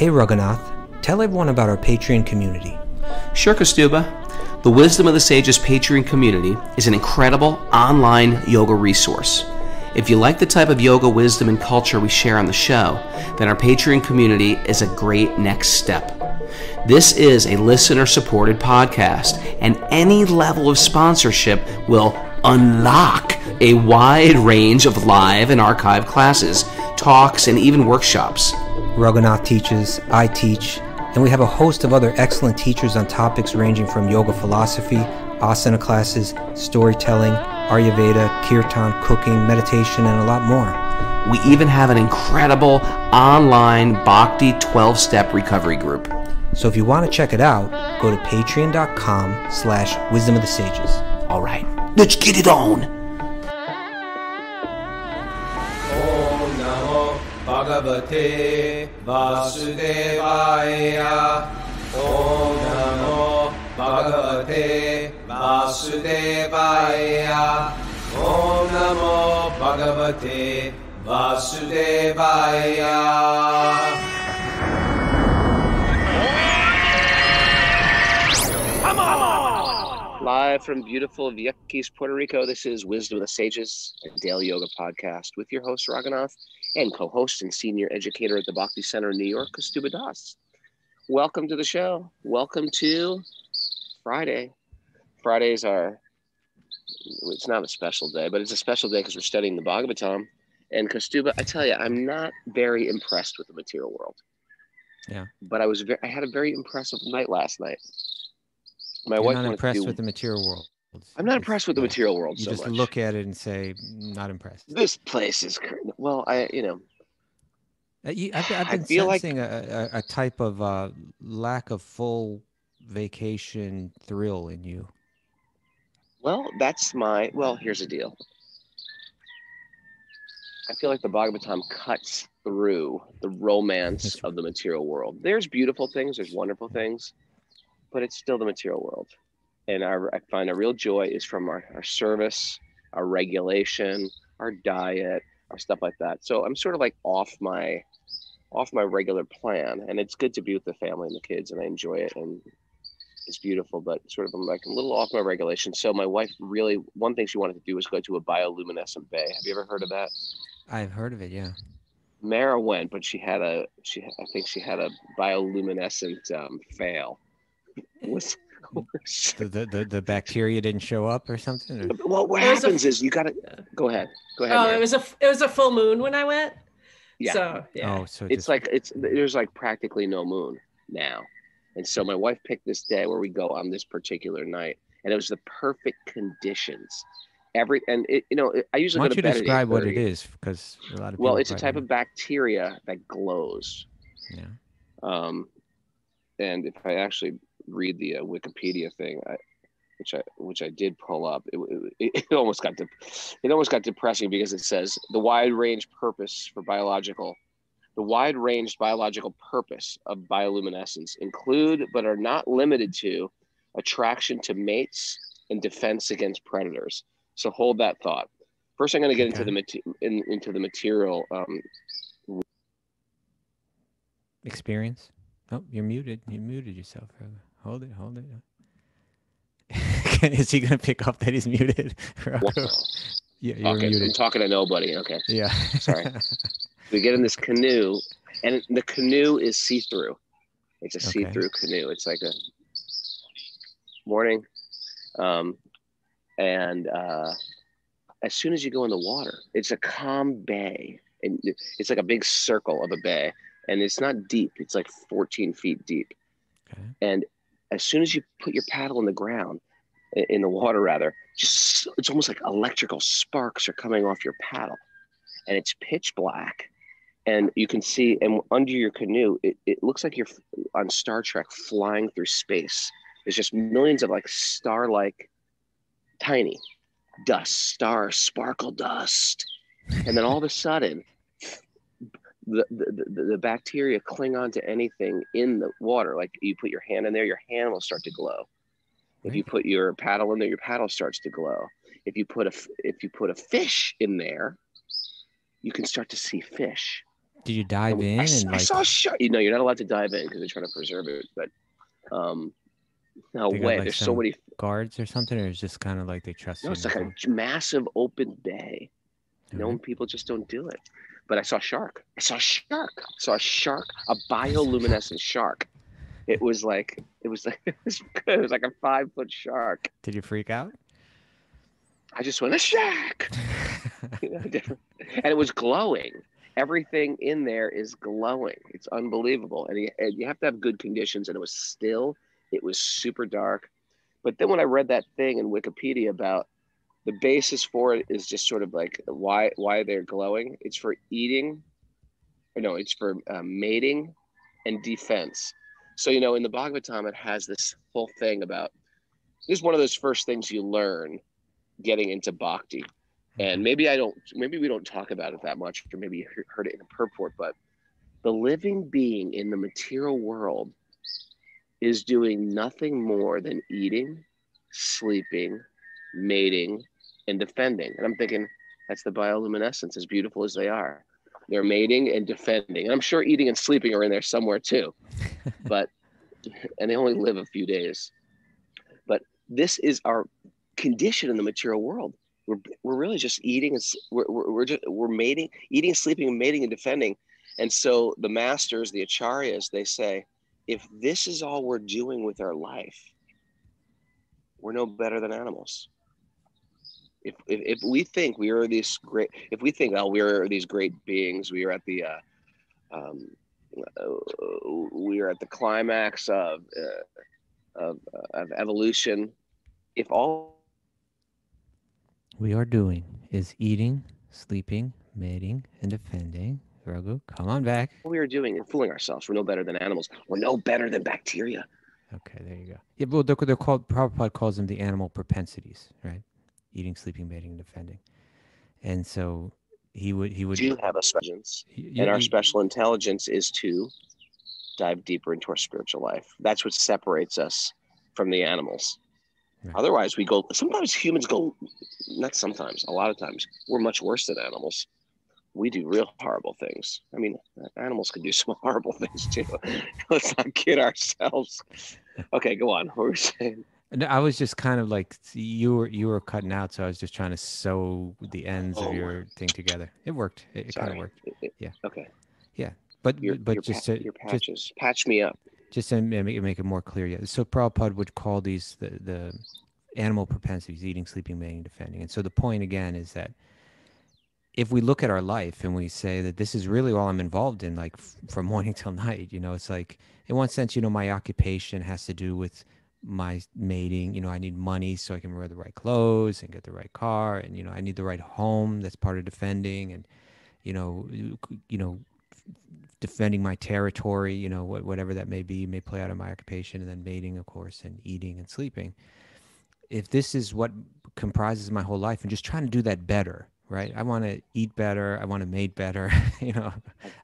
Hey Raghunath, tell everyone about our Patreon community. Sure, Kaustubha. The Wisdom of the Sages Patreon community is an incredible online yoga resource. If you like the type of yoga wisdom and culture we share on the show, then our Patreon community is a great next step. This is a listener supported podcast, and any level of sponsorship will unlock a wide range of live and archive classes, talks, and even workshops. Raghunath teaches, I teach, and we have a host of other excellent teachers on topics ranging from yoga philosophy, asana classes, storytelling, Ayurveda, kirtan, cooking, meditation, and a lot more. We even have an incredible online Bhakti 12 step recovery group. So if you want to check it out, go to patreon.com slash wisdom of the sages. All right, let's get it on. भगवते वासुदेवाय ॐ नमो भगवते वासुदेवाय ॐ नमो भगवते वासुदेवाय Live from beautiful Vieja Keys, Puerto Rico, this is Wisdom of the Sages, a daily yoga podcast with your host, Raghunath, and co host and senior educator at the Bhakti Center in New York, Kaustubha Das. Welcome to the show. Welcome to Friday. Fridays are, it's not a special day, but it's a special day because we're studying the Bhagavatam. And Kaustubha, I tell you, I'm not very impressed with the material world. Yeah. But I was very, I had a very impressive night last night. My You're wife not impressed do- with the material world. I'm not impressed with the material world You so just much. look at it and say, not impressed. this place is well. I you know Uh, I've, I've I been feel like- sensing a, a, type of uh, lack of full vacation thrill in you. well that's my well. Here's the deal. I feel like the Bhagavatam cuts through the romance of the material world. There's beautiful things. There's wonderful things, but it's still the material world. And our, I find a real joy is from our, our service, our regulation, our diet, our stuff like that. So I'm sort of like off my off my regular plan, and it's good to be with the family and the kids, and I enjoy it, and it's beautiful. But sort of I'm like a little off my regulation. So my wife really one thing she wanted to do was go to a bioluminescent bay. Have you ever heard of that? I've heard of it, yeah. Mara went, but she had a she I think she had a bioluminescent um, fail. Was The, the, the, the bacteria didn't show up or something? Or? well, what It a- happens is you got to go ahead. Go ahead. Oh, Mara. it was a it was a full moon when I went. yeah. So yeah. Oh, so it's just- like it's there's like practically no moon now, and so my wife picked this day where we go on this particular night, and it was the perfect conditions. Every and it, you know I usually Why go don't to you bed describe what it is Because a lot of Well, it's a type don't- of bacteria that glows. Yeah. Um, and if I actually read the uh, Wikipedia thing, I, which I which I did pull up, it, it, it almost got de- it almost got depressing because it says the wide range purpose for biological, the wide range biological purpose of bioluminescence include but are not limited to attraction to mates and defense against predators. So hold that thought. First, I'm going to get into the in, into the material um, experience. Oh, you're muted. You muted yourself. Raghu. Hold it. Hold it. Is he gonna pick up that he's muted? Yeah, you're Okay, I'm muted. talking to nobody. Okay. Yeah. Sorry. We get in this canoe, and the canoe is see through. It's a Okay. see through canoe. It's like a morning. Um, and uh, as soon as you go in the water, it's a calm bay. And it's like a big circle of a bay. And it's not deep, it's like 14 feet deep. okay. And as soon as you put your paddle in the ground, in the water rather, just it's almost like electrical sparks are coming off your paddle, and it's pitch black, and you can see and under your canoe, it, it looks like you're on Star Trek flying through space. There's just millions of like star-like, tiny dust, star sparkle dust, and then all of a sudden. The, the, the, bacteria cling on to anything in the water. Like you put your hand in there, your hand will start to glow. If you put your paddle in there, your paddle starts to glow. If you put a if you put a fish in there, you can start to see fish. Did you dive in I, and I like saw shark. You know, you're not allowed to dive in because they're trying to preserve it. But um, no They way. like, There's so many. guards or something, or it's just kind of like they trust No, you? it's like a massive open bay. No, "Alright." people just don't do it. But I saw a shark. I saw a shark. I saw a shark, a bioluminescent shark. It was like it was like it was, it was like a five foot shark. Did you freak out? I just went a shark, You know, and it was glowing. Everything in there is glowing. It's unbelievable, and you, and you have to have good conditions. And it was still. It was super dark. But then when I read that thing in Wikipedia about the basis for it is just sort of like why why they're glowing. It's for eating, or no, it's for uh, mating and defense. So you know, in the Bhagavatam, it has this whole thing about. This is one of those first things you learn getting into bhakti, and maybe I don't, maybe we don't talk about it that much, or maybe you heard it in a purport, but the living being in the material world is doing nothing more than eating, sleeping, mating, and defending. And I'm thinking, that's the bioluminescence, as beautiful as they are. They're mating and defending. And I'm sure eating and sleeping are in there somewhere too. but, and they only live a few days. But this is our condition in the material world. We're, we're really just eating and we're, we're, we're just we're mating, eating, sleeping, mating, and defending. And so the masters, the acharyas, they say, if this is all we're doing with our life, we're no better than animals. If, if, if we think we are these great, if we think, oh, we are these great beings, we are at the, uh, um, uh, we are at the climax of, uh, of, of evolution. If all we are doing is eating, sleeping, mating, and defending. Raghu, come on back. What we are doing is fooling ourselves, we're no better than animals. We're no better than bacteria. Okay, there you go. Yeah, well, they're, they're called, Prabhupada calls them the animal propensities, right? Eating, sleeping, mating, and defending. And so he would, he would, do have a intelligence, he- and our special intelligence is to dive deeper into our spiritual life. That's what separates us from the animals. Right. Otherwise, we go. Sometimes humans go. Not sometimes. A lot of times, we're much worse than animals. We do real horrible things. I mean, animals can do some horrible things too. Let's not kid ourselves. Okay, go on. What were you saying? No, I was just kind of like you were you were cutting out, so I was just trying to sew the ends Oh. of your thing together. It worked. It, it kind of worked. It- it- Yeah. Okay. Yeah, but Your, but your, just pa- to your just patches. Patch me up. just to ma- make, make it more clear, yeah. So Prabhupada would call these the, the animal propensities, eating, sleeping, mating, defending. And so the point again is that if we look at our life and we say that this is really all I'm involved in, like f- from morning till night, you know, it's like in one sense, you know, my occupation has to do with my mating. You know, I need money so I can wear the right clothes and get the right car, and you know, I need the right home. That's part of defending, and you know, you know, defending my territory. You know, whatever that may be, may play out in my occupation, and then mating, of course, and eating and sleeping. If this is what comprises my whole life, and just trying to do that better, right? I want to eat better. I want to mate better. you know,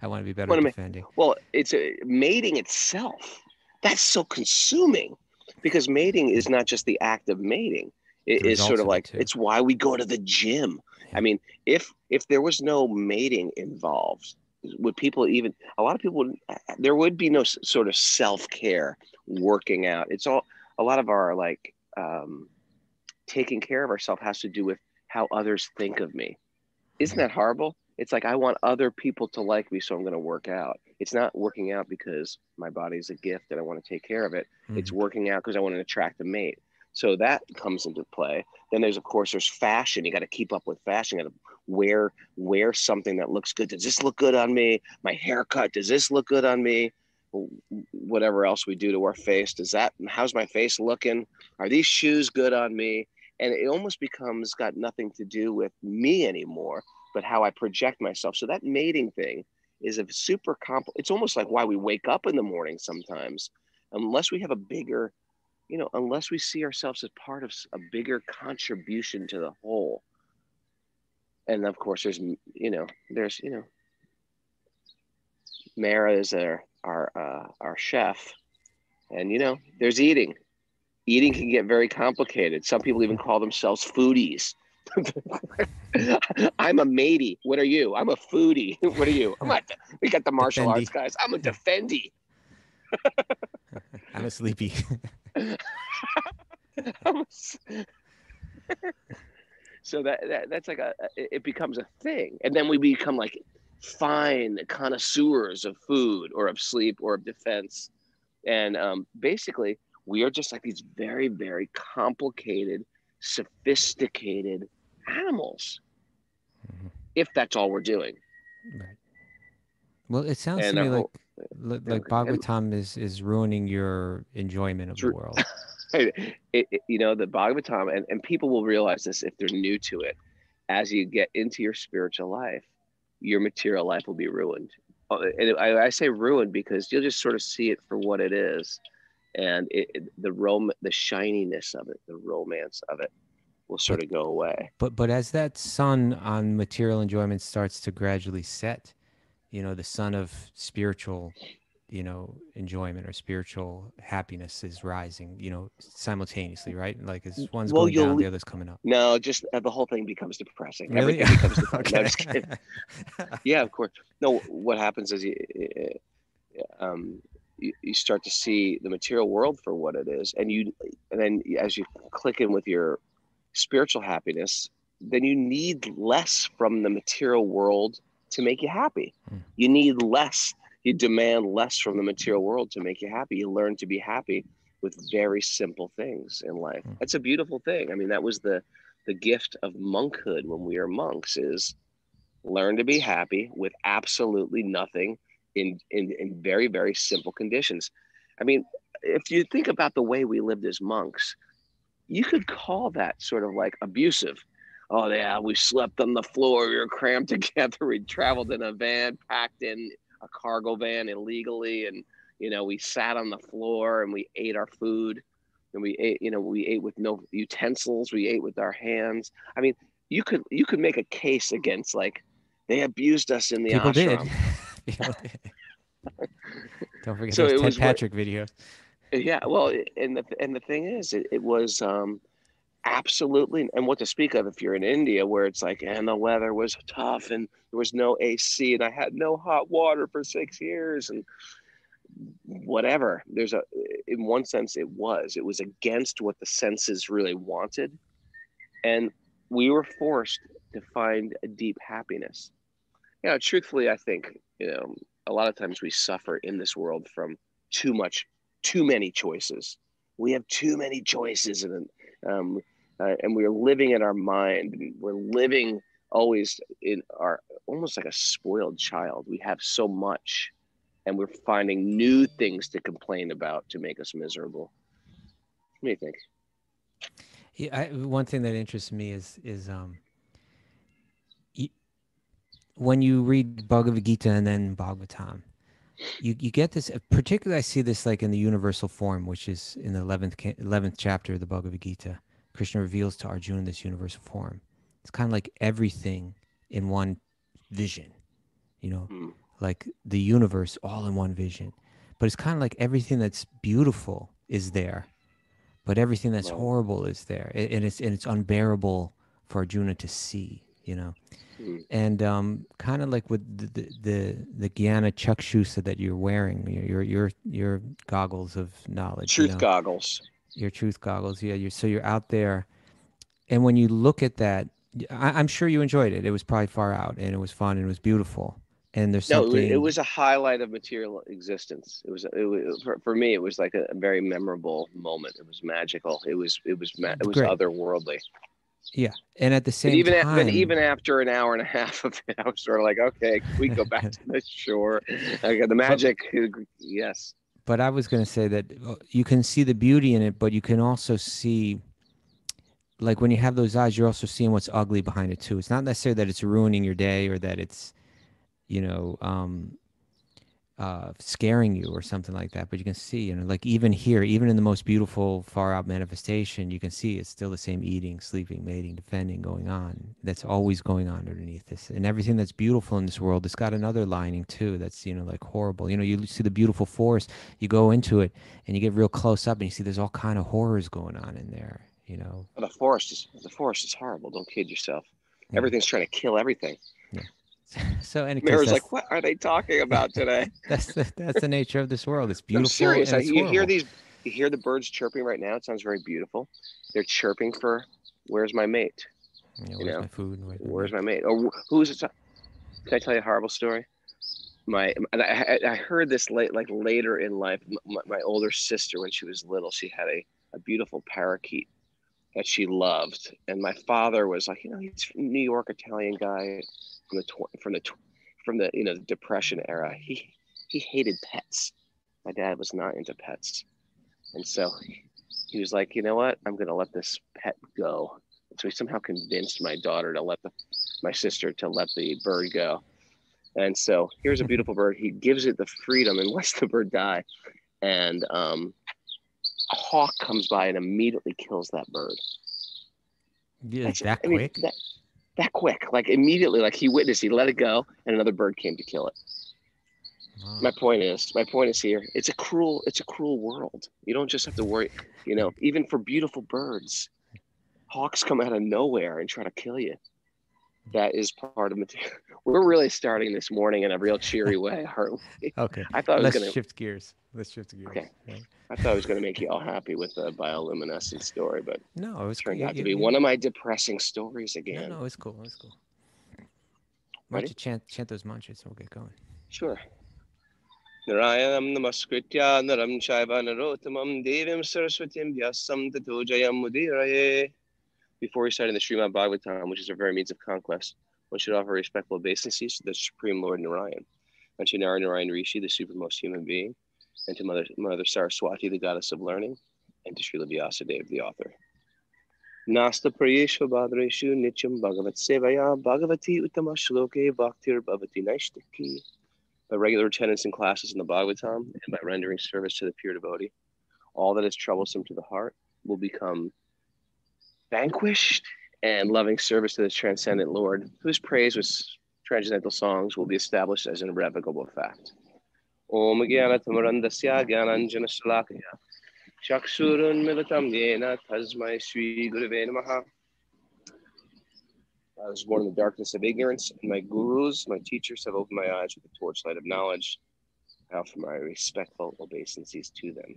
I want to be better at defending. Well, it's a, mating itself. That's so consuming because mating is not just the act of mating. It The is sort of of it, like it's why we go to the gym. I mean, if if there was no mating involved, would people even? A lot of people would. There would be no sort of self care, working out. It's all a lot of our like um, taking care of ourselves has to do with how others think of me. Isn't that horrible? It's like I want other people to like me, so I'm going to work out. It's not working out because my body is a gift and I want to take care of it. It's Mhm. working out because I want to attract a mate. So that comes into play. Then there's of course there's fashion. You got to keep up with fashion. You got to wear wear something that looks good. Does this look good on me? My haircut. Does this look good on me? Whatever else we do to our face. Does that? How's my face looking? Are these shoes good on me? And it almost becomes got nothing to do with me anymore, but how I project myself. So that mating thing is a super comp. It's almost like why we wake up in the morning sometimes, unless we have a bigger you know, unless we see ourselves as part of a bigger contribution to the whole. And of course, there's, you know, there's, you know, Mara is our our uh, our chef, and you know, there's eating. Eating can get very complicated. Some people even call themselves foodies. I'm a matey. What are you? I'm a foodie. What are you? I'm a, we got the martial Defendi. arts guys. I'm a defendy. I'm a sleepy. I'm a so that, that that's like a it it becomes a thing, and then we become like fine connoisseurs of food or of sleep or of defense, and um, basically we are just like these very very complicated, sophisticated animals. Mhm. If that's all we're doing, right. Well, it sounds And to me like whole- like and- Bhagavatam is is ruining your enjoyment of the world. it, it, you know the Bhagavatam, and, and people will realize this if they're new to it. As you get into your spiritual life, your material life will be ruined. Uh, And I, I say ruined because you'll just sort of see it for what it is, and it, it- the rom the shininess of it, the romance of it, will sort of go away. But but as that sun on material enjoyment starts to gradually set, you know, the sun of spiritual, you know, enjoyment or spiritual happiness is rising, you know, simultaneously, right? Like as one's Well, going down, the other's coming up. No, just uh, the whole thing becomes depressing. Really? Everything becomes depressing. No, okay. kidding. yeah of course no what happens is you um you, you start to see the material world for what it is and you and then as you click in with your spiritual happiness then you need less from the material world to make you happy. Hmm. you need less you demand less from the material world to make you happy. You learn to be happy with very simple things in life. Hmm. that's a beautiful thing. I mean that was the the gift of monkhood when we are monks is learn to be happy with absolutely nothing in, in in very very simple conditions. I mean if you think about the way we lived as monks you could call that sort of like abusive oh yeah we slept on the floor we were crammed together we traveled in a van packed in a cargo van illegally and you know we sat on the floor and we ate our food and we ate you know we ate with no utensils we ate with our hands i mean you could you could make a case against like they abused us in the People did. ashram. People did. Don't forget So those Ted what- Patrick videos. Yeah, well, and the and the thing is, it, it was um, absolutely, and what to speak of if you're in India, where it's like, and the weather was tough, and there was no AC, and I had no hot water for six years, and whatever. There's a, in one sense, it was, it was against what the senses really wanted, and we were forced to find a deep happiness. You know, truthfully, I think you know a lot of times we suffer in this world from too much too many choices. We have too many choices, and um, uh, and we're living in our mind. We're living always in our almost like a spoiled child. We have so much, and we're finding new things to complain about to make us miserable. What do you think? Yeah, I, one thing that interests me is is um, when you read Bhagavad Gita and then Bhagavatam, you you get this. Particularly, I see this like in the universal form, which is in the eleventh eleventh chapter of the Bhagavad Gita. Krishna reveals to Arjuna this universal form. It's kind of like everything in one vision, you know, Mm. like the universe all in one vision. But it's kind of like everything that's beautiful is there, but everything that's horrible is there, and it's and it's unbearable for Arjuna to see, you know. Mm. And um, kind of like with the the the, the Gyana Chakshusa that you're wearing, your your your, goggles of knowledge, you Truth know? goggles. your truth goggles. Yeah, you're so you're out there, and when you look at that, I, am sure you enjoyed it. It was probably far out, and it was fun, and it was beautiful. And there's No, something. it, was a highlight of material existence. It was, it was for, for me. It was like a, a very memorable moment. It was magical. It was, it was, ma- it was Great. otherworldly. Yeah, and at the same But even time, but even after an hour and a half of it, I was sort of like, okay, we go back to the shore? I got the magic. Yes. but I was going to say that uh, you can see the beauty in it, but you can also see, like when you have those eyes, you're also seeing what's ugly behind it too. It's not necessarily that it's ruining your day or that it's, you know, um, uh, scaring you or something like that. But you can see, you know, like even here, even in the most beautiful far out manifestation, you can see it's still the same eating, sleeping, mating, defending going on. That's always going on underneath this, and everything that's beautiful in this world, it's got another lining too. That's you know like horrible. You know, you see the beautiful forest, you go into it, and you get real close up, and you see there's all kind of horrors going on in there. you know. The forest is the forest is horrible. Don't kid yourself. Yeah. Everything's trying to kill everything. So Mira's that's, like, what are they talking about today? that's the that's the nature of this world. It's I'm beautiful. serious. I, it's you hear these, you hear the birds chirping right now. It sounds very beautiful. They're chirping for, "Where's my mate? Yeah, you where's know, my food? Where's my Where's my mate? Or wh- who's it? Can I tell you a horrible story? My, and I, I I heard this late, like later in life. My, my older sister, when she was little, she had a, a beautiful parakeet that she loved, and my father was like, you know, he's New York Italian guy from the tw- from the tw- from the you know the Depression era. He he hated pets. My dad was not into pets, and so he was like, you know what? I'm gonna let this pet go. So he somehow convinced my daughter to let the my sister to let the bird go. And so here's a beautiful bird. He gives it the freedom and lets the bird die. And um, a hawk comes by and immediately kills that bird. Yeah, That's- that I mean, quick. that, that quick, like immediately, like he witnessed, he let it go, and another bird came to kill it. Wow. My point is, my point is here. It's a cruel, it's a cruel world. You don't just have to worry, you know, even for beautiful birds, hawks come out of nowhere and try to kill you. That is part of material. We're really starting this morning in a real cheery way, aren't we? Okay. I thought Let's gonna, shift gears. Let's shift gears. Okay. right? I thought I was gonna make you all happy with the bioluminescent story, but No, it was turned cool. out to be you- one of my depressing stories again. no, it's cool. It's cool. Why don't you chant chant those mantras and we'll get going? Sure. Narayanam namaskritya naram chaiva narotamam devim saraswatim vyasam tato jayam mudiraye. Before reciting the Srimad Bhagavatam, which is our very means of conquest, one should offer respectful obeisances to the Supreme Lord Narayan, and to Narayan Rishi, the supermost human being, and to Mother, Mother Saraswati, the goddess of learning, and to Srila Vyasadeva, the author. Nasta prayeshu badreshu nityam bhagavat sevaya bhagavati uttama shloke bhaktir bhavati naishtiki by regular attendance in classes in the Bhagavatam and by rendering service to the pure devotee, all that is troublesome to the heart will become vanquished, and loving service to the transcendent Lord, whose praise with transcendental songs will be established as an irrevocable fact. Om Gyana Gyananjana Salakaya Chaksurun Militam Yena Tasmai Sri Gurave Namaha. I was born in the darkness of ignorance, and my gurus, my teachers, have opened my eyes with the torchlight of knowledge. I offer my respectful obeisances to them.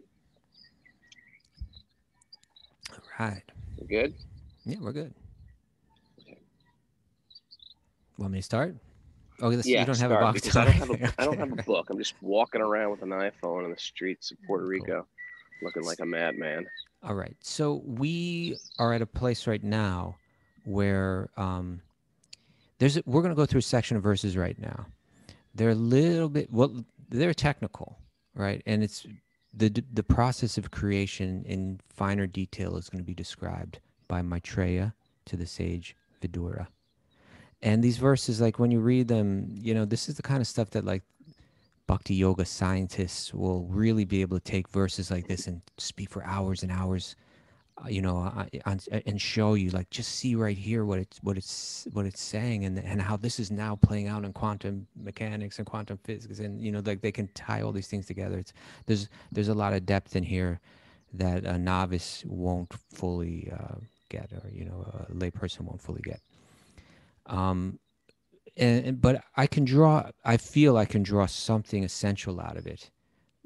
All right. We're good? Yeah, we're good. Okay. Want me to start? Oh, this, yeah, you don't have a box. I don't have a, Okay, I don't have a book. I'm just walking around with an iPhone in the streets of Puerto Cool. Rico, looking like a madman. All right. So we are at a place right now where um, there's a, we're going to go through a section of verses right now. They're a little bit well, they're technical, right? And it's the the process of creation in finer detail is going to be described by Maitreya to the sage Vidura. And these verses, like when you read them, you know, this is the kind of stuff that like bhakti yoga scientists will really be able to take verses like this and speak for hours and hours you know and show you like just see right here what it's what it's what it's saying and and how this is now playing out in quantum mechanics and quantum physics and you know like they can tie all these things together it's there's there's a lot of depth in here that a novice won't fully uh, get or you know a layperson won't fully get um and, and but I can draw. I feel I can draw something essential out of it,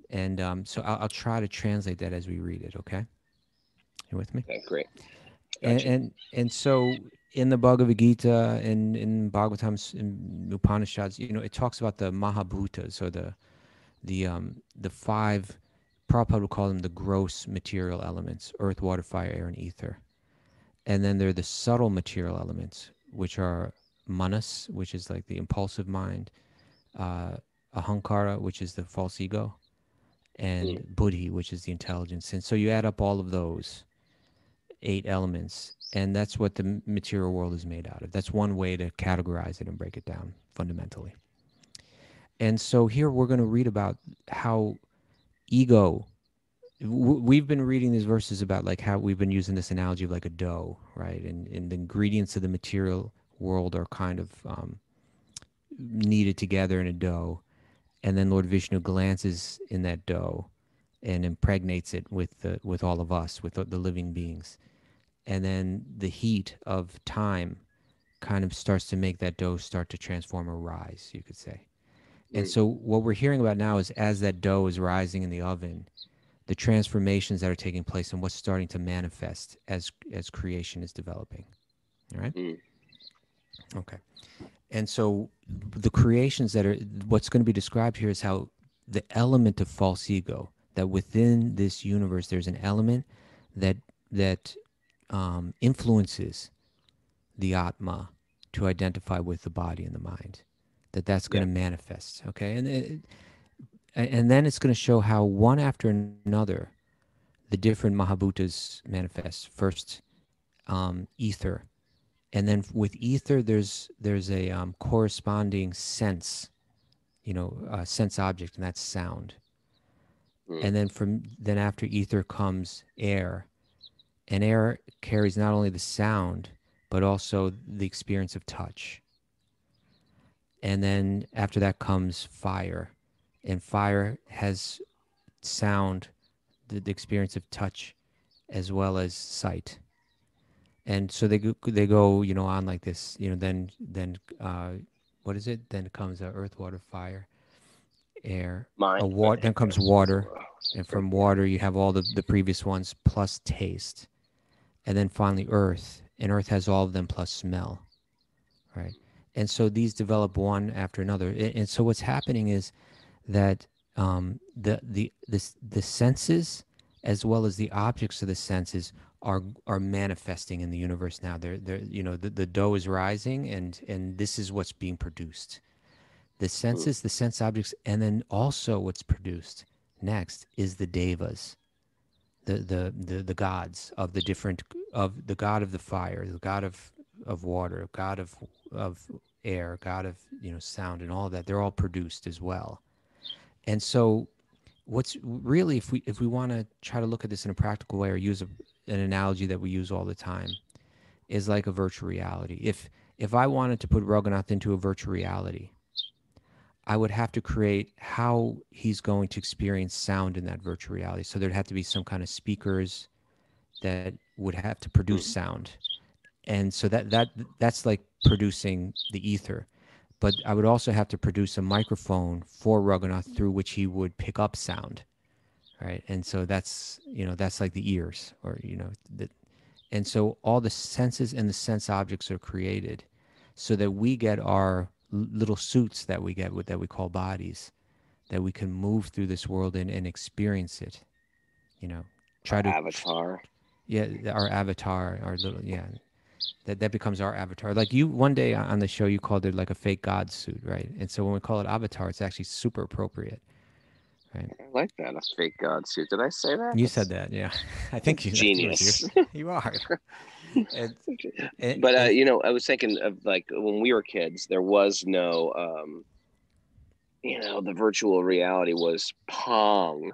and um, so I'll, I'll try to translate that as we read it. Okay, you with me? Okay, great. And, Gotcha. and and so in the Bhagavad Gita and in Bhagavatam in Upanishads, you know, it talks about the Mahabhutas or the the um the five. Prabhupada would call them the gross material elements: earth, water, fire, air, and ether. And then there are the subtle material elements, which are manas, which is like the impulsive mind, uh, ahankara, which is the false ego, and buddhi, which is the intelligence. And so you add up all of those eight elements, and that's what the material world is made out of. That's one way to categorize it and break it down fundamentally. And so here we're going to read about how ego. We've been reading these verses about like how we've been using this analogy of like a dough, right? And, and the ingredients of the material world are kind of um, kneaded together in a dough, and then Lord Vishnu glances in that dough and impregnates it with the, with all of us, with the, the living beings, and then the heat of time kind of starts to make that dough start to transform or rise, you could say. And Mm. so what we're hearing about now is as that dough is rising in the oven, the transformations that are taking place and what's starting to manifest as as creation is developing. All right? Mm. Okay. And so the creations that are what's going to be described here is how the element of false ego that within this universe there's an element that that um, influences the atma to identify with the body and the mind that that's going to manifest okay? And it, and then it's going to show how one after another the different mahabhutas manifest. First um, ether. And then with ether there's there's a um, corresponding sense you know uh, sense object and that's sound. Mm. and then from then after ether comes air and air carries not only the sound but also the experience of touch. And then after that comes fire. And fire has sound the, the experience of touch as well as sight. And so they go, they go you know on like this you know then then uh what is it? Then comes uh, earth water fire air a wa- then comes water. And from water you have all the, the previous ones plus taste and then finally earth and earth has all of them plus smell right? And so these develop one after another. A- and so what's happening is that um, the the the, the senses as well as the objects of the senses are are manifesting in the universe now. They're they're you know the, the dough is rising and and this is what's being produced. The senses the sense objects and then also what's produced next is the devas the the the, the gods of the different of the god of the fire the god of of water god of of air god of you know sound and all that they're all produced as well. And so what's really if we if we want to try to look at this in a practical way or use a, an analogy that we use all the time is like a virtual reality. If if i wanted to put Raghunath into a virtual reality I would have to create how he's going to experience sound in that virtual reality. So there'd have to be some kind of speakers that would have to produce mm-hmm. sound. And so that that that's like producing the ether. But I would also have to produce a microphone for Raghunath through which he would pick up sound. Right. And so that's you know, that's like the ears or you know, the, and so all the senses and the sense objects are created so that we get our little suits that we get with that we call bodies that we can move through this world and, and experience it you know try to Avatar. yeah our avatar our little yeah that that becomes our avatar like you one day on the show you called it like a fake god suit right and so when we call it avatar it's actually super appropriate right I like that. A fake god suit. Did I say that? you said that yeah i think you I think it was Genius. you are and, and- but uh, you know, I was thinking of like when we were kids, there was no, um, you know, the virtual reality was Pong.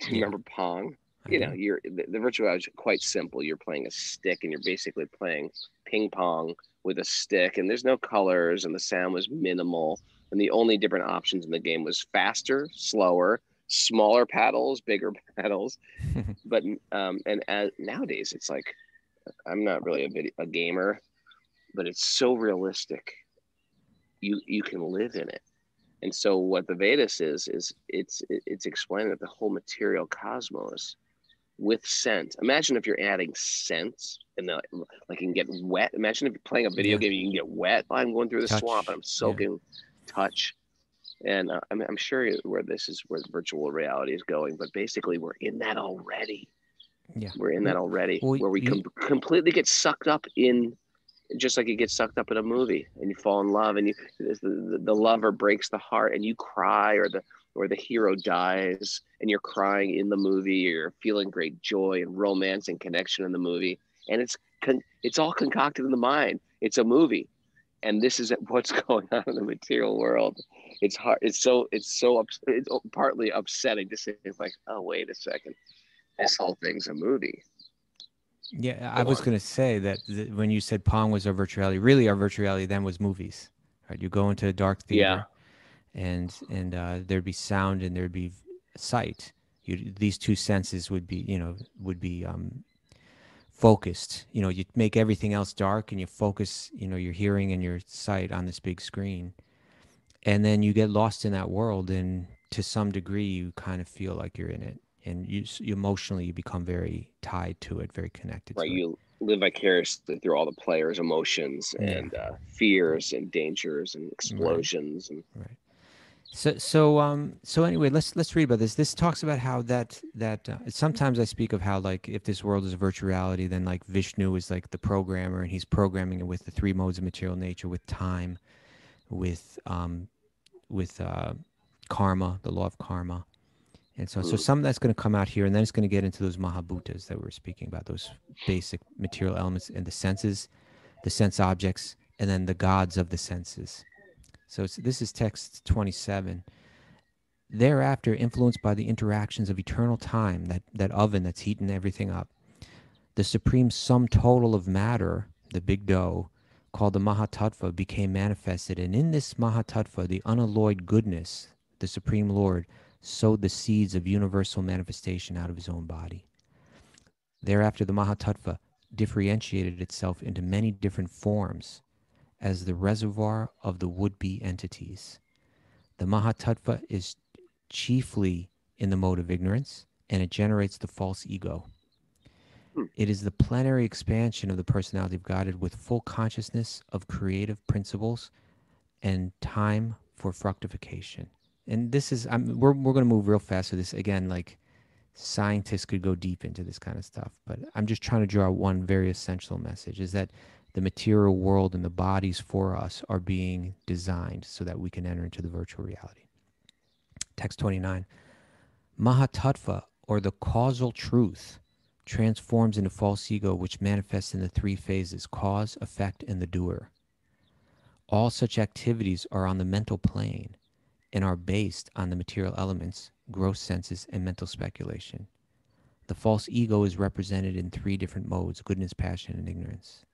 Do you Yeah. remember Pong? You know, you're the, the virtual reality is quite simple. You're playing a stick, and you're basically playing ping pong with a stick, and there's no colors, and the sound was minimal, and the only different options in the game was faster, slower, smaller paddles, bigger paddles, but um, and as, nowadays it's like I'm not really a video, a gamer, but it's so realistic. You you can live in it, and so what the Vedas is is it's it's explaining that the whole material cosmos with scent. Imagine if you're adding scent and the like, you can get wet. Imagine if you're playing a video Yeah. game, you can get wet. I'm going through the Touch, swamp and I'm yeah. soaking touch. And uh, I'm, I'm sure where this is where virtual reality is going, but basically we're in that already. Yeah We're in that already, Well, where we you- com- completely get sucked up in, just like you get sucked up in a movie, and you fall in love, and you the, the, the lover breaks the heart, and you cry, or the or the hero dies, and you're crying in the movie, or you're feeling great joy and romance and connection in the movie, and it's con- it's all concocted in the mind. It's a movie, and this is what's going on in the material world. It's hard. It's so it's so ups- it's partly upsetting to say like, oh wait a second, this whole thing's a movie. Yeah, I Go was on. going to say that th- when you said Pong was our virtual reality, really our virtual reality then was movies. Right? You go into a dark theater, and and uh, there'd be sound and there'd be sight. You these two senses would be you know would be um, focused. You know, you make everything else dark and you focus, you know, your hearing and your sight on this big screen. And then you get lost in that world and to some degree you kind of feel like you're in it and you, you emotionally you become very tied to it, very connected right to it. you live vicariously through all the players emotions Yeah. and uh, fears and dangers and explosions and Right. So so um so anyway, let's let's read about this. This talks about how that that uh, sometimes I speak of how like if this world is a virtual reality, then like Vishnu is like the programmer and he's programming it with the three modes of material nature, with time, with um with uh karma, the law of karma. And so so Mm. some of that's going to come out here and then it's going to get into those mahabhutas that we were speaking about, those basic material elements and the senses, the sense objects, and then the gods of the senses. So it's, this is text 27. Thereafter, influenced by the interactions of eternal time, that, that oven that's heating everything up, the supreme sum total of matter, the big dough, called the Mahatattva, became manifested. And in this Mahatattva, the unalloyed goodness, the Supreme Lord, sowed the seeds of universal manifestation out of his own body. Thereafter, the Mahatattva differentiated itself into many different forms as the reservoir of the would be entities. The Mahatattva is chiefly in the mode of ignorance and it generates the false ego. Hmm. It is the plenary expansion of the personality of Godhead with full consciousness of creative principles and time for fructification. And this is, I'm, we're, we're going to move real fast. So, this again, like scientists could go deep into this kind of stuff, but I'm just trying to draw one very essential message is that the material world and the bodies for us are being designed so that we can enter into the virtual reality. Text 29 Mahatattva, or the causal truth, transforms into false ego, which manifests in the three phases cause, effect, and the doer. All such activities are on the mental plane and are based on the material elements, gross senses, and mental speculation. The false ego is represented in three different modes goodness, passion, and ignorance.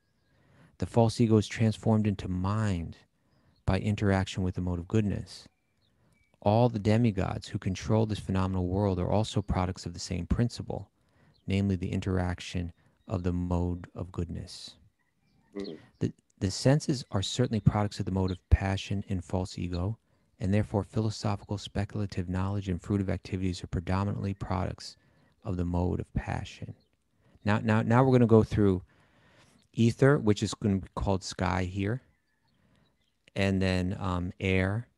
The false ego is transformed into mind by interaction with the mode of goodness. All the demigods who control this phenomenal world are also products of the same principle, namely the interaction of the mode of goodness. Mm. The, the senses are certainly products of the mode of passion and false ego, and therefore philosophical, speculative knowledge and fruitive activities are predominantly products of the mode of passion. Now, now, now we're going to go through ether, which is going to be called sky here, and then um, air,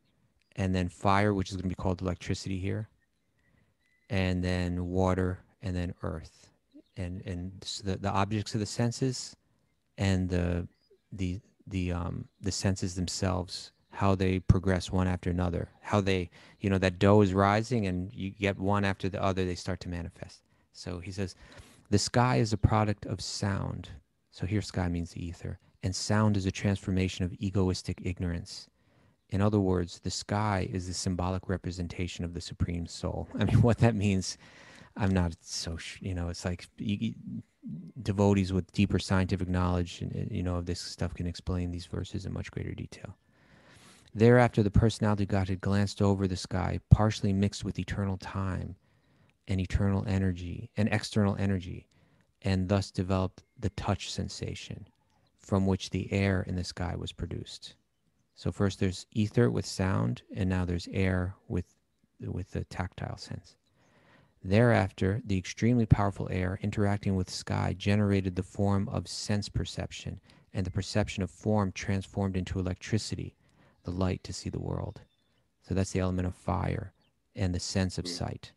and then fire, which is going to be called electricity here, and then water, and then earth, and and s- the, the objects of the senses, and the the the um the senses themselves, how they progress one after another, how they you know that dough is rising, and you get one after the other, they start to manifest. So he says, the sky is a product of sound. So here, sky means the ether, and sound is a transformation of egoistic ignorance. In other words, the sky is the symbolic representation of the supreme soul. I mean, what that means, I'm not so, you know, it's like you, devotees with deeper scientific knowledge, and, you know, of this stuff can explain these verses in much greater detail. Thereafter, the personality of Godhead glanced over the sky, partially mixed with eternal time and eternal energy and external energy, and thus developed the touch sensation from which the air in the sky was produced. So first there's ether with sound, and now there's air with with the tactile sense. Thereafter, the extremely powerful air interacting with sky generated the form of sense perception, and the perception of form transformed into electricity, the light to see the world. So that's the element of fire and the sense of sight.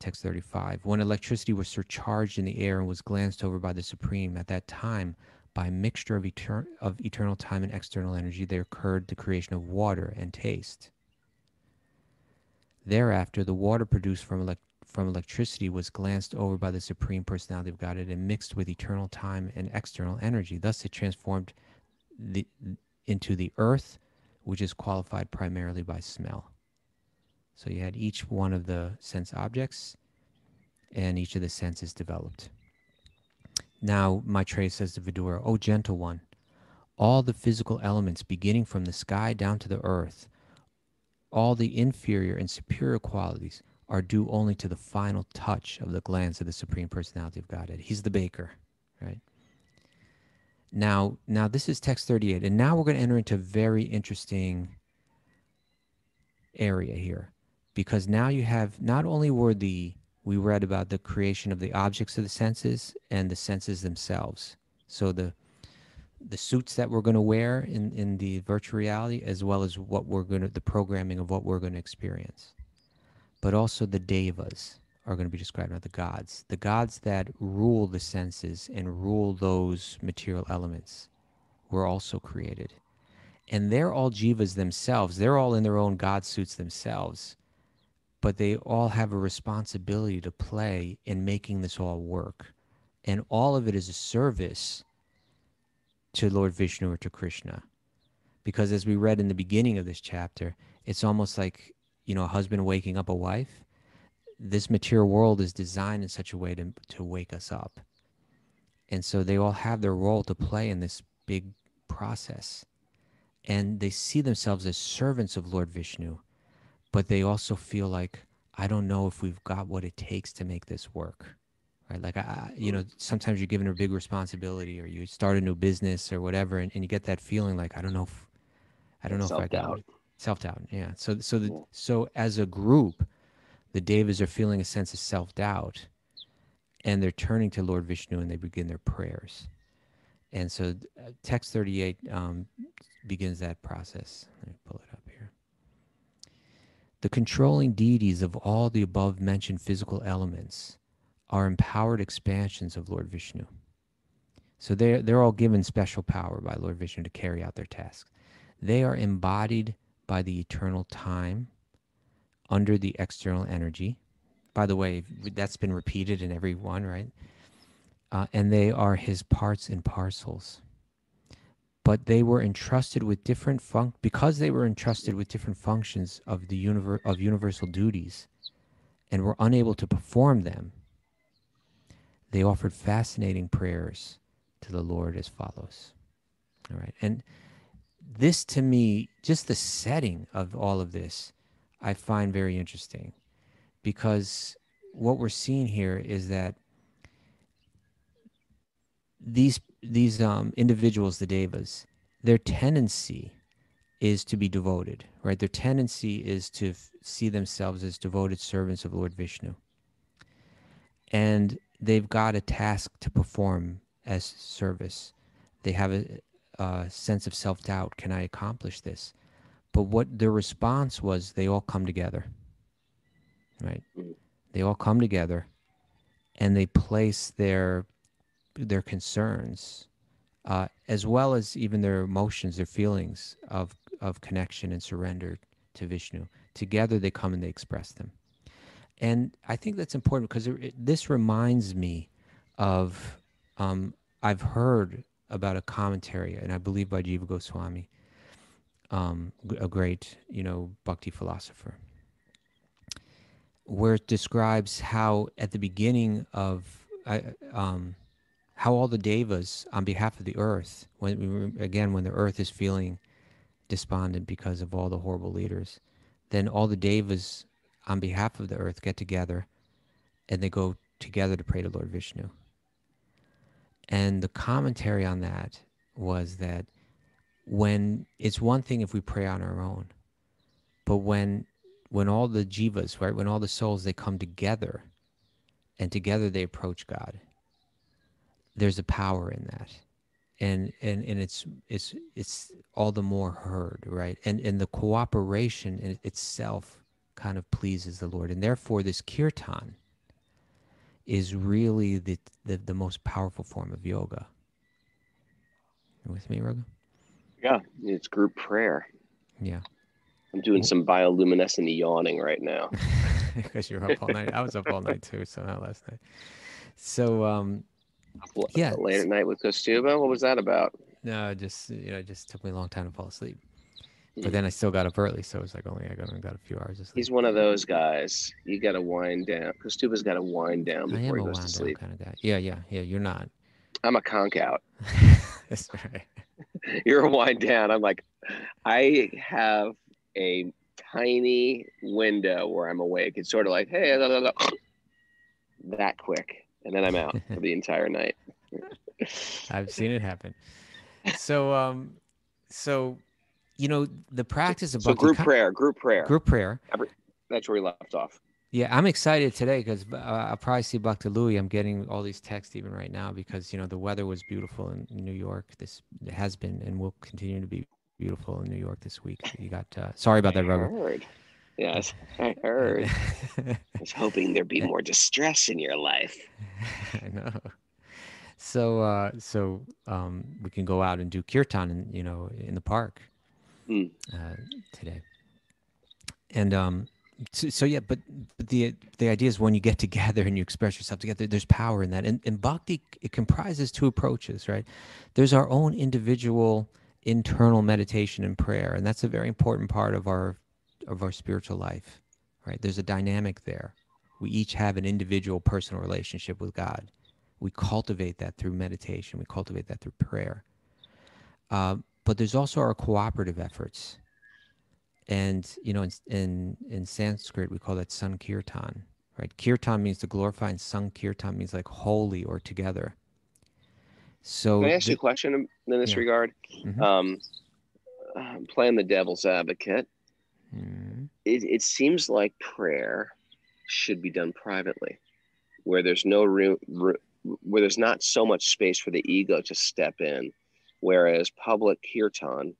Text 35. When electricity was surcharged in the air and was glanced over by the Supreme, at that time, by a mixture of, etern- of eternal time and external energy, there occurred the creation of water and taste. Thereafter, the water produced from, elec- from electricity was glanced over by the Supreme Personality of Godhead and mixed with eternal time and external energy. Thus, it transformed the, into the earth, which is qualified primarily by smell. So you had each one of the sense objects, and each of the senses developed. Now Maitreya says to Vidura, O gentle one, all the physical elements, beginning from the sky down to the earth, all the inferior and superior qualities, are due only to the final touch of the glands of the supreme personality of Godhead. He's the baker, right? Now, now this is text 38, and now we're going to enter into a very interesting area here because now you have not only were the we read about the creation of the objects of the senses and the senses themselves. So the the suits that we're going to wear in, in the virtual reality, as well as what we're going to, the programming of what we're going to experience. But also the devas are going to be described as the gods, the gods that rule the senses and rule those material elements were also created. And they're all jivas themselves. They're all in their own god suits themselves. But they all have a responsibility to play in making this all work. And all of it is a service to Lord Vishnu or to Krishna. Because as we read in the beginning of this chapter, it's almost like, you know, a husband waking up a wife. This material world is designed in such a way to, to wake us up. And so they all have their role to play in this big process. And they see themselves as servants of Lord Vishnu, but they also feel like, I don't know if we've got what it takes to make this work right? Like, I, you know, sometimes you're given a big responsibility or you start a new business or whatever, and, and you get that feeling like, I don't know if, I don't know if I got. Self doubt. Yeah. So, so, the, yeah. so as a group, the Devas are feeling a sense of self doubt and they're turning to Lord Vishnu and they begin their prayers. And so uh, text 38 um, begins that process. Let me pull it up here. The controlling deities of all the above mentioned physical elements are empowered expansions of Lord Vishnu. So they're, they're all given special power by Lord Vishnu to carry out their tasks. They are embodied by the eternal time under the external energy. By the way, that's been repeated in every one, right? Uh, and they are his parts and parcels. But they were entrusted with different func because they were entrusted with different functions of the univer- of universal duties, and were unable to perform them they offered fascinating prayers to the Lord as follows. All right. And this to me, just the setting of all of this, I find very interesting because what we're seeing here is that these these um, individuals, the devas, their tendency is to be devoted, right? Their tendency is to f- see themselves as devoted servants of Lord Vishnu. And they've got a task to perform as service. They have a, a sense of self doubt. Can I accomplish this? But what their response was, they all come together, right? They all come together, and they place their their concerns, uh, as well as even their emotions, their feelings of of connection and surrender to Vishnu. Together, they come and they express them. And I think that's important because it, this reminds me of um, I've heard about a commentary, and I believe by Jiva Goswami, um, a great you know bhakti philosopher, where it describes how at the beginning of um, how all the devas on behalf of the earth, when again when the earth is feeling despondent because of all the horrible leaders, then all the devas on behalf of the earth get together and they go together to pray to Lord Vishnu. And the commentary on that was that when it's one thing if we pray on our own, but when when all the jivas, right, when all the souls they come together and together they approach God, there's a power in that. And and and it's it's it's all the more heard, right? And and the cooperation in itself kind of pleases the Lord. And therefore, this kirtan is really the, the, the most powerful form of yoga. You with me, Raghu? Yeah, it's group prayer. Yeah. I'm doing some bioluminescent yawning right now. because you're up all night. I was up all night too, so not last night. So, um, yeah. Late at night with Kaustubha? What was that about? No, just, you know, it just took me a long time to fall asleep. But then I still got up early, so it was like only I got, got a few hours of sleep. He's one of those guys. You got to wind down. Kaustubha's got to wind down before I am he a goes wind to down sleep. kind of guy. Yeah, yeah, yeah. You're not. I'm a conk out. That's right. You're a wind down. I'm like, I have a tiny window where I'm awake. It's sort of like, hey, blah, blah, blah, that quick, and then I'm out for the entire night. I've seen it happen. So, um, so, you know, the practice of So group prayer, group prayer. group prayer. That's where we left off. Yeah, I'm excited today because uh, I'll probably see Bhakti Louis. I'm getting all these texts even right now because you know the weather was beautiful in, New York. This has been and will continue to be beautiful in New York this week. You got uh, sorry about that, I heard. Yes, I heard. I was hoping there'd be more distress in your life. I know. So uh, so um, we can go out and do kirtan, in, you know, in the park Hmm. uh, today. And um, so, so yeah, but, but the the idea is when you get together and you express yourself together, there's power in that. And, and bhakti it comprises two approaches, right? There's our own individual internal meditation and prayer, and that's a very important part of our of our spiritual life, right? There's a dynamic there. We each have an individual personal relationship with God. We cultivate that through meditation. We cultivate that through prayer. Uh, but there's also our cooperative efforts, and you know, in in, in Sanskrit we call that sankirtan. Right? Kirtan means to glorify, and sankirtan means like holy or together. So Can I ask the- you a question in this Yeah. regard? Mhm. Um, I'm playing the devil's advocate. Mhm. It, it seems like prayer should be done privately, where there's no room, where there's not so much space for the ego to step in, whereas public kirtan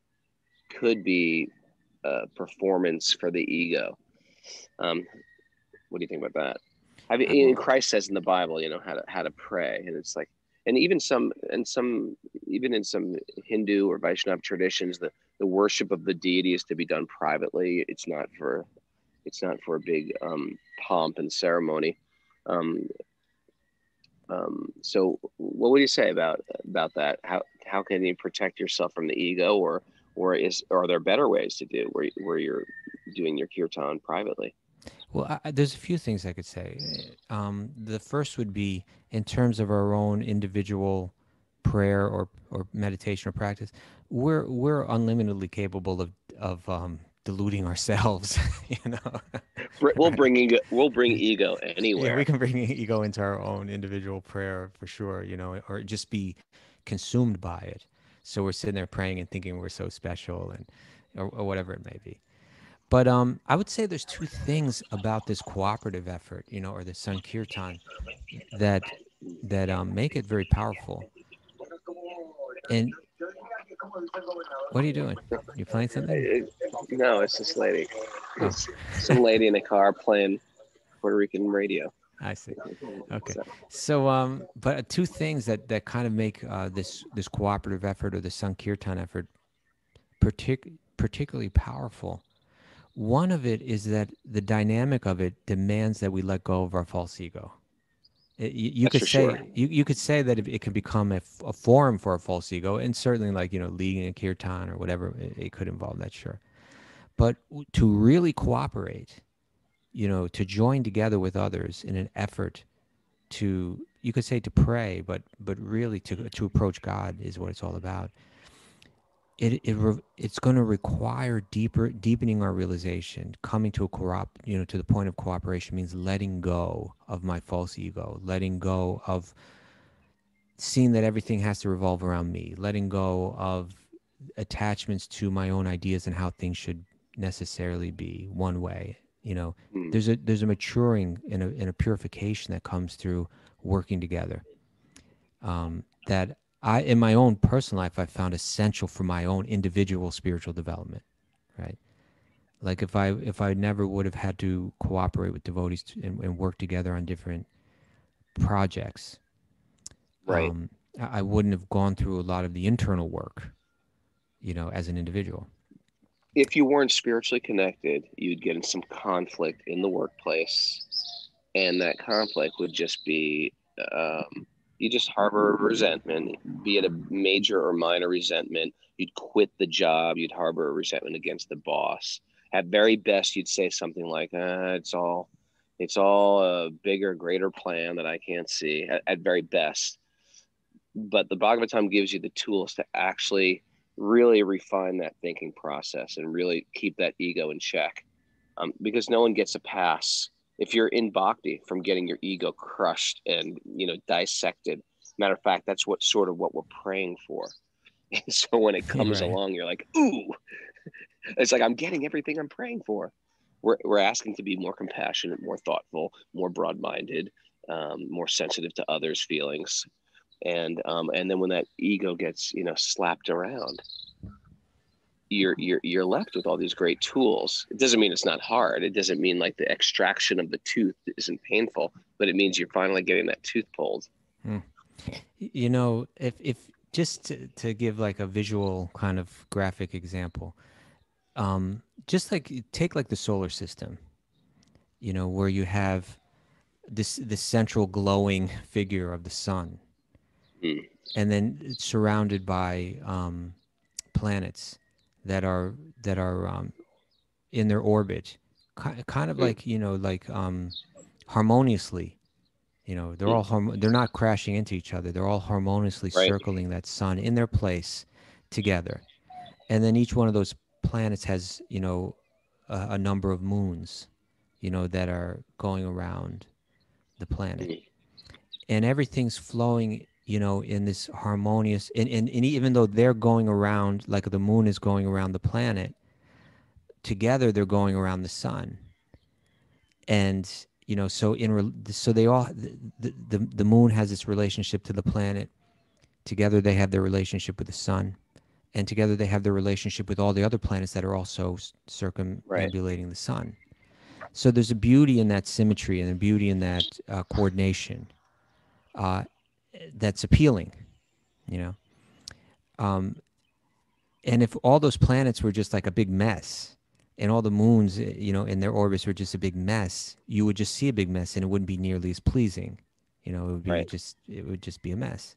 could be a performance for the ego. Um, what do you think about that? I mean, Uh, Christ says in the Bible, you know, how to how to pray, and it's like, and even some, and some, even in some Hindu or Vaishnav traditions, the the worship of the deity is to be done privately. It's not for, it's not for a big um, pomp and ceremony. Um, um, so, what would you say about about that? How how can you protect yourself from the ego, or or is are there better ways to do where where you're doing your kirtan privately? Well, I, there's a few things I could say. Um, the first would be in terms of our own individual prayer or, or meditation or practice. We're we're unlimitedly capable of of um, deluding ourselves. you know, We'll bring ego, we'll bring ego anywhere. yeah, we can bring ego into our own individual prayer for sure. You know, or just be consumed by it. So we're sitting there praying and thinking we're so special and or, or whatever it may be. But um, I would say there's two things about this cooperative effort, you know, or the Sankirtan, that that um, make it very powerful. And what are you doing? You playing something? No, it's this lady. Oh. It's some lady in a car playing Puerto Rican radio. I see. Okay. So, um, but two things that that kind of make uh, this this cooperative effort or the Sankirtan effort partic- particularly powerful. One of it is that the dynamic of it demands that we let go of our false ego. It, you, you could say sure. you, you could say that it, can become a, forum for a false ego, and certainly like you know leading a kirtan or whatever it, it could involve that sure. But to really cooperate, you know, to join together with others in an effort to you could say to pray, but but really to to approach God is what it's all about. It it re- it's going to require deeper deepening our realization, coming to a coop, you know, to the point of cooperation means letting go of my false ego, letting go of seeing that everything has to revolve around me, letting go of attachments to my own ideas and how things should necessarily be one way. You know, hmm. there's a there's a maturing and a, and a purification that comes through working together um, that i in my own personal life i found essential for my own individual spiritual development right like if i if i never would have had to cooperate with devotees to, and, and work together on different projects Right. um, I, I wouldn't have gone through a lot of the internal work you know as an individual if you weren't spiritually connected, you'd get in some conflict in the workplace, and that conflict would just be um, you just harbor resentment, be it a major or minor resentment. You'd quit the job. You'd harbor a resentment against the boss. At very best, you'd say something like, uh, "It's all, it's all a bigger, greater plan that I can't see." At, at very best, but the Bhagavatam gives you the tools to actually really refine that thinking process and really keep that ego in check um, because no one gets a pass. If you're in bhakti from getting your ego crushed and you know dissected matter of fact that's what sort of what we're praying for. So when it comes Right. along you're like ooh. It's like i'm getting everything i'm praying for. We're, we're asking to be more compassionate more thoughtful more broad-minded um, more sensitive to others feelings and um, and then when that ego gets you know slapped around you're you're you're left with all these great tools. It doesn't mean it's not hard. It doesn't mean like the extraction of the tooth isn't painful but it means you're finally getting that tooth pulled. Y- you know if if just to, to give like a visual kind of graphic example um just like take like the solar system you know where you have this this central glowing figure of the sun Mm. and then it's surrounded by um planets that are that are um in their orbit ki- kind of Mm. like you know like um harmoniously you know they're Mm. all harm- they're not crashing into each other they're all harmoniously Right. circling that sun in their place together and then each one of those planets has you know a, a number of moons you know that are going around the planet Mm. and everything's flowing you know in this harmonious and, and, and even though they're going around like the moon is going around the planet together they're going around the sun. And you know so in so they all the, the the moon has its relationship to the planet. Together they have their relationship with the sun. And together they have their relationship with all the other planets that are also circumambulating the sun. So there's a beauty in that symmetry and a beauty in that uh, coordination. Uh, that's appealing you know? Um, and if all those planets were just like a big mess and all the moons eh, you know in their orbits were just a big mess you would just see a big mess and it wouldn't be nearly as pleasing. You know it would be Right. just it would just be a mess.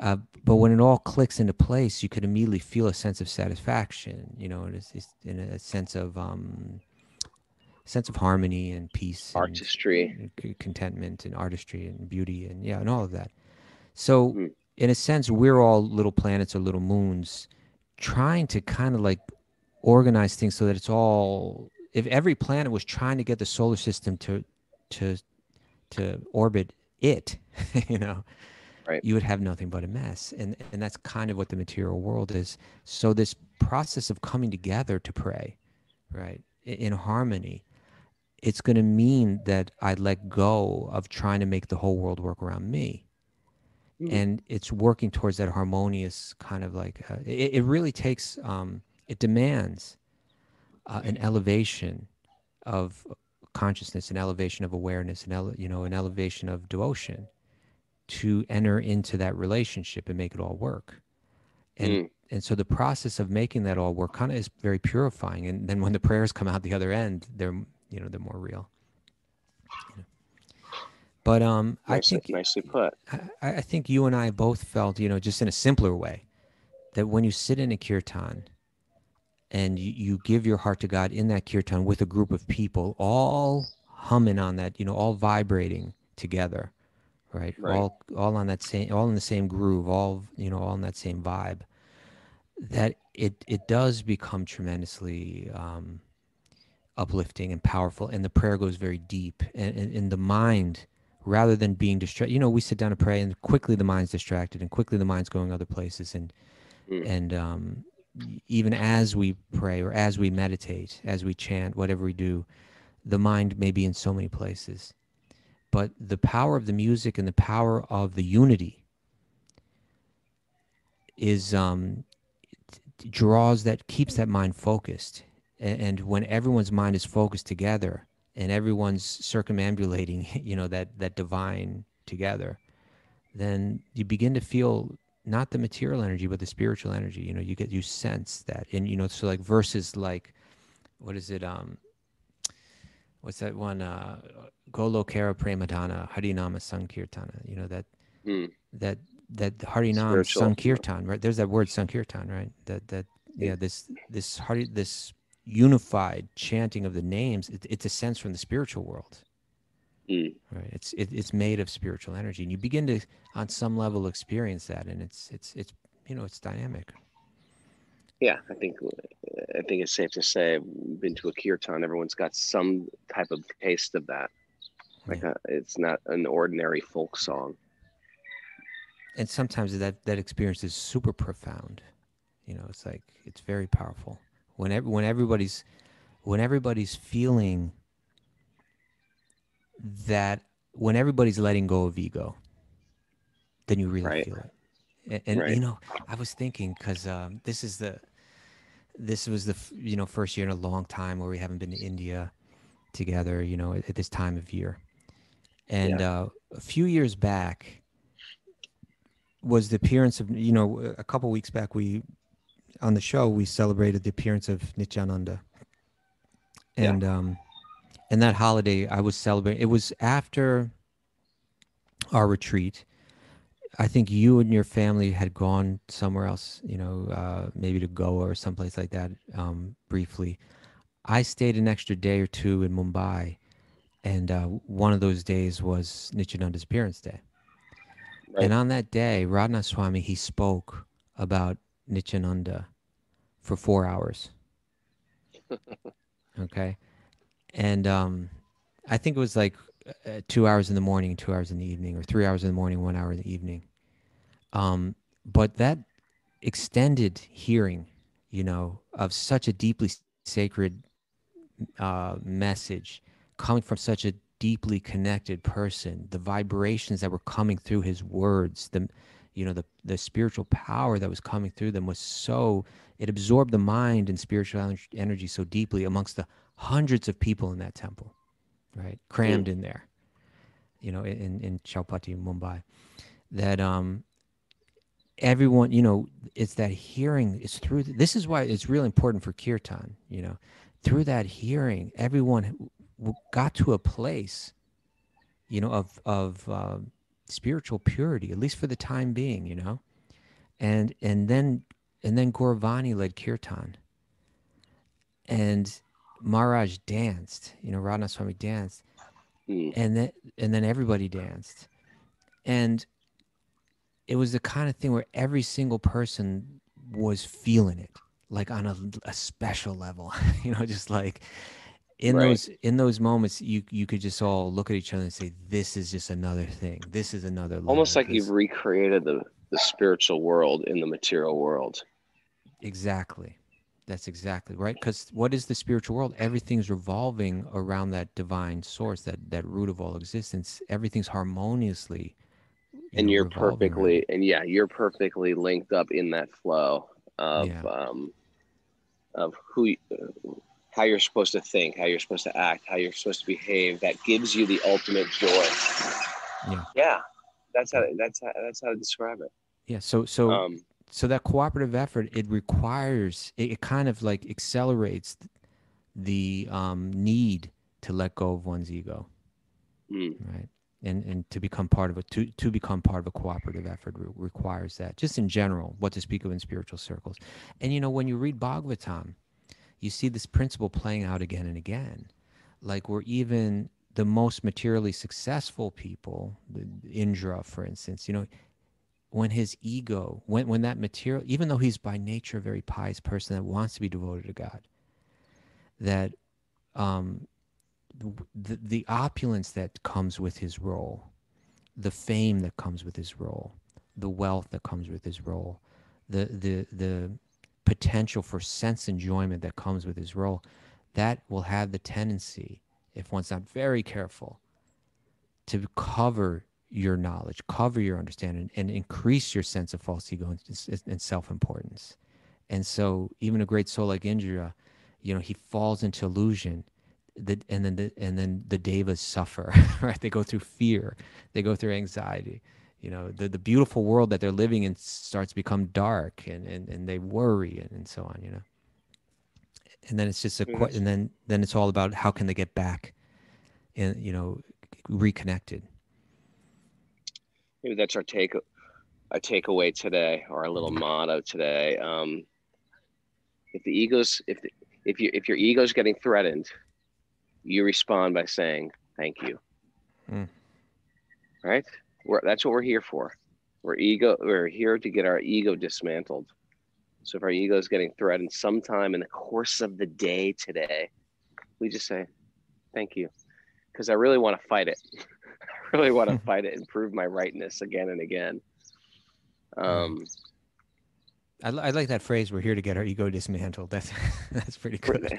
Uh, but when it all clicks into place you could immediately feel a sense of satisfaction you know and it's, it's in a sense of um sense of harmony and peace artistry. and contentment and artistry and beauty and yeah and all of that so Mm. in a sense we're all little planets or little moons trying to kind of like organize things so that it's all if every planet was trying to get the solar system to to to orbit it you know Right. you would have nothing but a mess and and that's kind of what the material world is so this process of coming together to pray right in harmony it's going to mean that I let go of trying to make the whole world work around me. Mm. And it's working towards that harmonious kind of like, uh, it, it really takes, um, it demands uh, an elevation of consciousness, an elevation of awareness, and ele- you know, an elevation of devotion to enter into that relationship and make it all work. And Mm. and so the process of making that all work kind of is very purifying. And then when the prayers come out the other end, they're you know they're more real. You know. But um, I think nicely put I, I think you and I both felt, you know, just in a simpler way, that when you sit in a kirtan and you, you give your heart to God in that kirtan with a group of people, all humming on that, you know, all vibrating together, right? Right. All all on that same, all in the same groove, all you know, all in that same vibe. That it it does become tremendously um, uplifting and powerful, and the prayer goes very deep, and, and, and the mind rather than being distracted. You know, we sit down to pray, and quickly the mind's distracted, and quickly the mind's going other places, and Mm. and um, even as we pray or as we meditate, as we chant, whatever we do, the mind may be in so many places, but the power of the music and the power of the unity is um, draws that keeps that mind focused, and, and when everyone's mind is focused together and everyone's circumambulating, you know, that that divine together, then you begin to feel not the material energy but the spiritual energy. You know, you get you sense that, and you know, so like verses like, what is it? Um, what's that one? Uh, Golokera Premadana Harinama Sankirtana. You know that Mm. that that Harinam. Sankirtan, right? There's that word Sankirtan, right? That that yeah, this this Hari this unified chanting of the names. It, it's a sense from the spiritual world, Mm. right? It's it, it's made of spiritual energy, and you begin to on some level experience that, and it's it's it's you know it's dynamic. yeah, I think I think it's safe to say I've been to a kirtan. Everyone's got some type of taste of that. Like a, it's not an ordinary folk song. and sometimes that that experience is super profound you know it's like it's very powerful when ev- when everybody's when everybody's feeling that when everybody's letting go of ego then you really Right. feel it and, and Right. you know i was thinking because um, this is the this was the you know first year in a long time where we haven't been to india together you know at, at this time of year and uh, a few years back was the appearance of you know a couple weeks back we on the show we celebrated the appearance of Nityananda. Yeah. and um and that holiday I was celebrating it was after our retreat. I think you and your family had gone somewhere else you know uh maybe to Goa or someplace like that um briefly. I stayed an extra day or two in Mumbai and uh, one of those days was Nityananda's appearance day. Right. and on that day, Radhanath Swami, he spoke about Nityananda for four hours. okay. And um, I think it was like uh, two hours in the morning, two hours in the evening, or three hours in the morning, one hour in the evening. Um, but that extended hearing, you know, of such a deeply sacred uh, message coming from such a deeply connected person the vibrations that were coming through his words the you know the the spiritual power that was coming through them was so it absorbed the mind and spiritual energy so deeply amongst the hundreds of people in that temple right? Crammed in there you know in in Chowpatty Mumbai that um everyone you know it's that hearing it's through this is why it's really important for kirtan you know through that hearing everyone got to a place you know of of um, spiritual purity at least for the time being you know? And and then and then Gaura Vani led kirtan. And Maharaj danced you know Radhanath Swami danced. Mm. and then and then everybody danced. And it was the kind of thing where every single person was feeling it like on a, a special level you know just like in Right. those in those moments you you could just all look at each other and say this is just another thing this is another Almost like you've recreated the the spiritual world in the material world. Exactly. That's exactly right. Because what is the spiritual world? Everything's revolving around that divine source, that that root of all existence. Everything's harmoniously. you and know, you're revolving around perfectly and yeah you're perfectly linked up in that flow of Yeah. um of who you, how you're supposed to think how you're supposed to act how you're supposed to behave that gives you the ultimate joy Yeah. yeah that's how that's how that's how to describe it Yeah. So so um so that cooperative effort it requires it, it kind of like accelerates the um, need to let go of one's ego. mm, right and and to become part of a to to become part of a cooperative effort re- requires that just in general what to speak of in spiritual circles and you know when you read bhagavatam you see this principle playing out again and again. Like we're even the most materially successful people indra for instance you know when his ego when when that material even though he's by nature a very pious person that wants to be devoted to god that um the, the opulence that comes with his role, the fame that comes with his role, the wealth that comes with his role, the the the potential for sense enjoyment that comes with his role, that will have the tendency, if one's not very careful, to cover your knowledge, cover your understanding, and increase your sense of false ego and, and self-importance. And so, even a great soul like Indra, you know, he falls into illusion the, and then the, and then the devas suffer right they go through fear they go through anxiety you know the, the beautiful world that they're living in starts to become dark and, and, and they worry and, and so on you know. And then it's just a que- Yes. and then then it's all about how can they get back and you know reconnected. Maybe that's our take our takeaway today or our little motto today. Um if the egos if the, if you if your ego's getting threatened you respond by saying thank you. Mm. right we're, that's what we're here for we're ego we're here to get our ego dismantled So if our ego is getting threatened sometime in the course of the day today, we just say, thank you. Because I really want to fight it. I really want to fight it and prove my rightness again and again. Um, I, I like that phrase. We're here to get our ego dismantled. That's that's pretty good,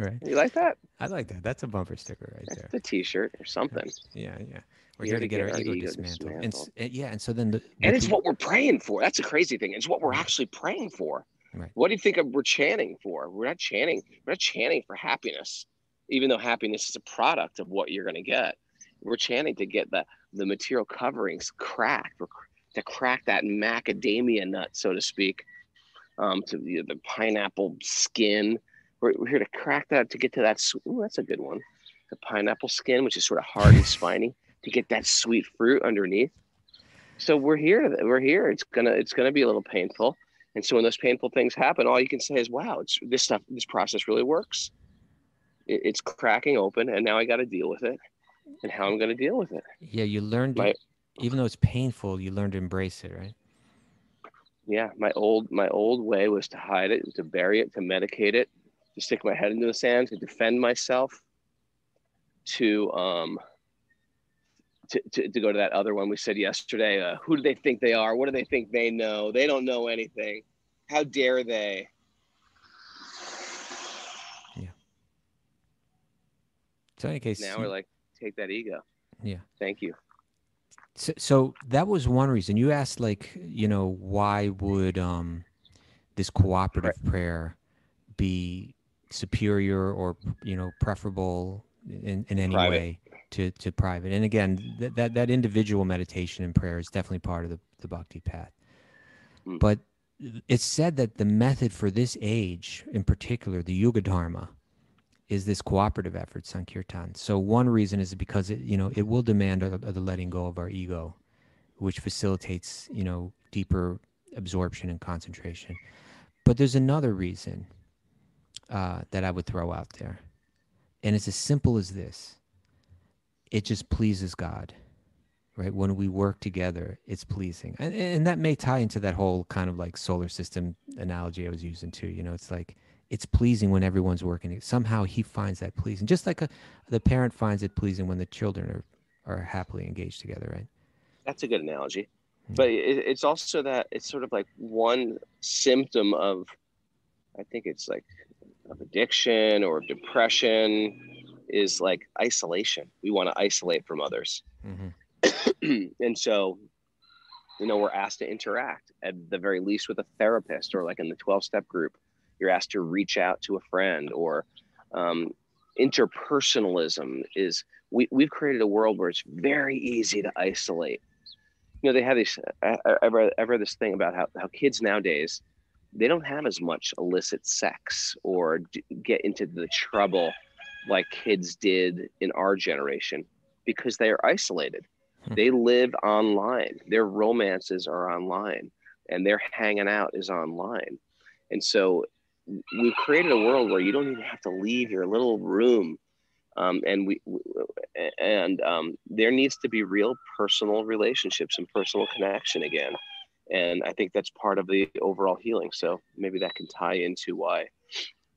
right? you like that? I like that. That's a bumper sticker right there. It's a t-shirt or something. Yeah, yeah. We're here to get, our, ego, dismantled. And, and yeah, and so then the, And it's peop- what we're praying for. That's a crazy thing. It's what we're actually praying for. Right. What do you think of- we're chanting for? We're not chanting. We're not chanting for happiness, even though happiness is a product of what you're going to get. We're chanting to get the the material coverings cracked, or to crack that macadamia nut, so to speak, um, to the, the pineapple skin. We're, we're here to crack that to get to that. Ooh, that's a good one. The pineapple skin, which is sort of hard and spiny, to get that sweet fruit underneath so we're here we're here it's gonna it's gonna be a little painful and so when those painful things happen all you can say is wow it's this stuff this process really works it, it's cracking open and now i got to deal with it and how i'm going to deal with it yeah, you learned my- even though it's painful, you learn to embrace it, right? yeah my old my old way was to hide it to bury it to medicate it to stick my head into the sand to defend myself to um to, to, to go to that other one we said yesterday uh, who do they think they are? What do they think they know? They don't know anything. How dare they? Yeah. So in any case, now we're like take that ego. Yeah. thank you. So, so that was one reason. You asked, like, you know, why would um, this cooperative prayer be superior or you know preferable in, in any Private. way to, to private? And again, that, that that individual meditation and prayer is definitely part of the, the bhakti path. Mm. But it's said that the method for this age, in particular, the Yuga Dharma, is this cooperative effort, Sankirtan. So one reason is because it, you know, it will demand a, a- the letting go of our ego, which facilitates, you know, deeper absorption and concentration. But there's another reason uh, that I would throw out there, and it's as simple as this: it just pleases God, right? When we work together, it's pleasing, and, and that may tie into that whole kind of like solar system analogy I was using too. You know, it's like it's pleasing when everyone's working. Somehow he finds that pleasing, just like a, the parent finds it pleasing when the children are, are happily engaged together, right? that's a good analogy Mm. but it, it's also that it's sort of like one symptom of i think it's like of addiction or depression is like isolation. We want to isolate from others. Mm-hmm. and so you know we're asked to interact at the very least with a therapist or like in the 12 step group. You're asked to reach out to a friend or um, interpersonalism is we, we've created a world where it's very easy to isolate. You know they have these I, I- I've, read, I've read this thing about how, how kids nowadays they don't have as much illicit sex or d- get into the trouble like kids did in our generation because they are isolated. Hmm. they live online. Their romances are online and their hanging out is online. And so we've created a world where you don't even have to leave your little room um, and we and um, there needs to be real personal relationships and personal connection again and i think that's part of the overall healing. So maybe that can tie into why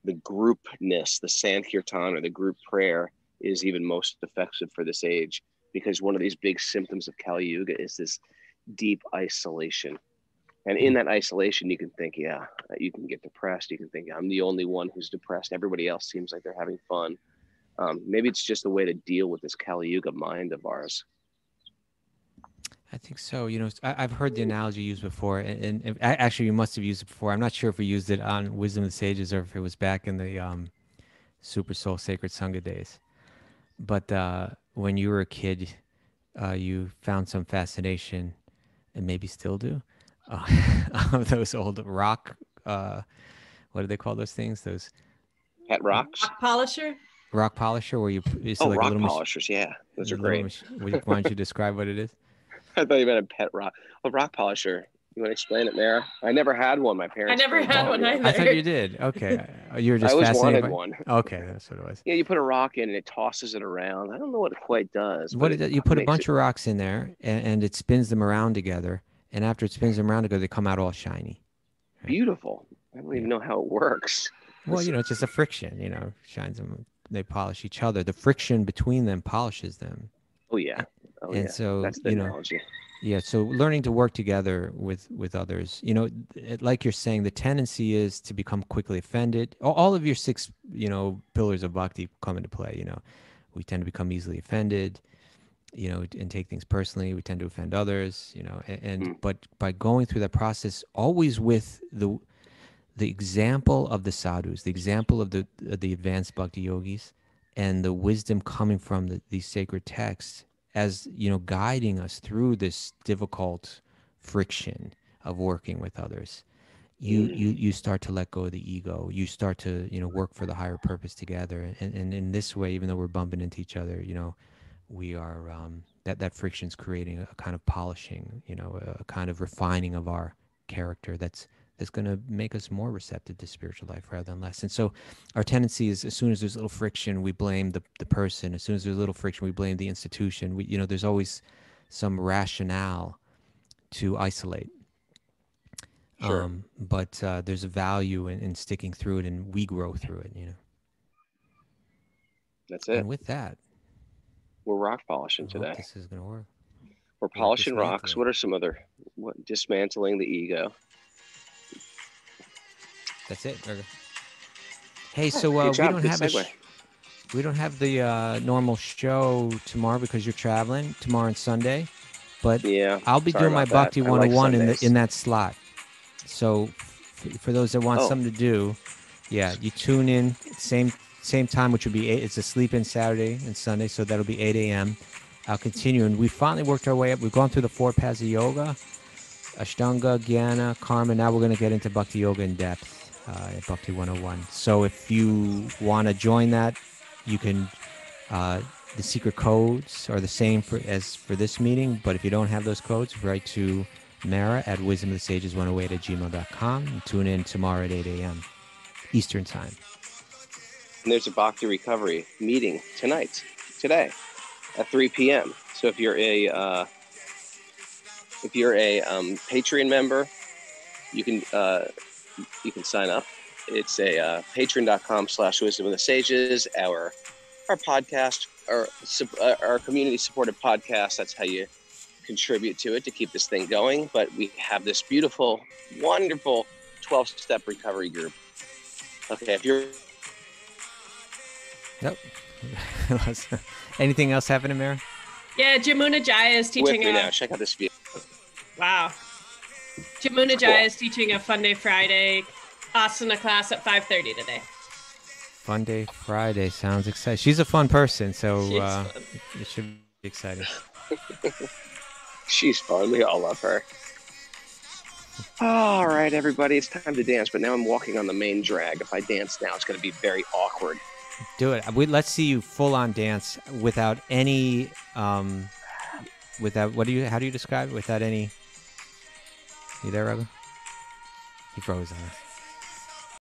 the groupness the sankirtan or the group prayer is even most effective for this age because one of these big symptoms of kali yuga is this deep isolation. And in that isolation you can think yeah you can get depressed. You can think i'm the only one who's depressed. Everybody else seems like they're having fun. Um, maybe it's just a way to deal with this kali yuga mind of ours I think so. You know, I, I've heard the analogy used before, and, and, and actually, you must have used it before. I'm not sure if we used it on Wisdom of the Sages or if it was back in the um, Super Soul Sacred Sangha days. But uh, when you were a kid, uh, you found some fascination, and maybe still do, uh, of those old rock. Uh, what do they call those things? Those pet rocks Rock polisher. rock polisher, where you p- it's oh like a rock little mach- polishers yeah those are great mach- would you- Why don't you describe what it is? i thought you meant a pet rock a rock polisher you want to explain it Mara? i never had one my parents I never had one either. I thought you did. Okay, uh, you were just i always fascinated. wanted by- one Okay, that's what it was. yeah you put a rock in and it tosses it around i don't know what it quite does What but it, you put a bunch it of rocks in there, and, and it spins them around together. And after it spins them around together, they come out all shiny. beautiful I don't even know how it works. Well, you know, it's just a friction. You know, shines them. They polish each other. The friction between them polishes them. Oh yeah. Oh and yeah. so That's the you know, analogy. yeah. So learning to work together with with others. You know, it, like you're saying, the tendency is to become quickly offended. All, all of your six, you know, pillars of bhakti come into play. You know, we tend to become easily offended. You know, and take things personally. We tend to offend others. You know, and, and Mm. but by going through that process, always with the the example of the sadhus, the example of the of the advanced bhakti yogis, and the wisdom coming from the, these sacred texts, as you know, guiding us through this difficult friction of working with others. You Mm. you you start to let go of the ego. You start to you know work for the higher purpose together, and and in this way, even though we're bumping into each other, you know, we are um, that that friction's creating a kind of polishing, you know, a, a kind of refining of our character. That's that's going to make us more receptive to spiritual life rather than less. And so our tendency is as soon as there's a little friction, we blame the, the person. As soon as there's a little friction, we blame the institution. We, you know, there's always some rationale to isolate. Sure. Um, but uh, there's a value in, in sticking through it and we grow through it, you know. That's it. And with that, We're rock polishing today. this is going to work. We're polishing rocks. What are some other what dismantling the ego? That's it. Virgo. Hey, so uh, we don't Good have a sh- we don't have the uh, normal show tomorrow because you're traveling tomorrow and Sunday, but Yeah. I'll be doing my about that. Bhakti I like 101 in the in that slot. So f- for those that want Oh. something to do, yeah, you tune in same same time, which would be eight. It's a sleep in Saturday and Sunday, so that'll be 8 a.m. I'll continue, and we finally worked our way up. We've gone through the four paths of yoga, Ashtanga, Jnana, Karma. Now we're going to get into Bhakti Yoga in depth at Bhakti 101. So if you want to join that, you can. Uh, the secret codes are the same for as for this meeting, but if you don't have those codes, write to Mara at wisdomofthesages108 at gmail.com and tune in tomorrow at 8 a.m. Eastern Time. And there's a Bhakti recovery meeting tonight, today, at 3 p.m. So if you're a uh, if you're a um, Patreon member, you can uh, you can sign up. It's a uh, patreon.com slash wisdom of the sages, our our podcast, our sup- uh, our community supported podcast. That's how you contribute to it to keep this thing going. But we have this beautiful, wonderful 12 step recovery group. Okay, if you're Yep. Anything else happening, Mara? Yeah, Jamuna Jaya is with teaching me a now, check out this video. wow. Jamuna Jaya is teaching a Fun Day Friday asana class at 5:30 today. Fun Day Friday sounds exciting. She's a fun person, so uh, fun. it should be exciting. She's fun. We all love her. All right, everybody, it's time to dance. But now I'm walking on the main drag. If I dance now, it's going to be very awkward. Do it. We, let's see you full on dance without any, um, without what do you? How do you describe it? Without any. You there, Raghu? He froze on us.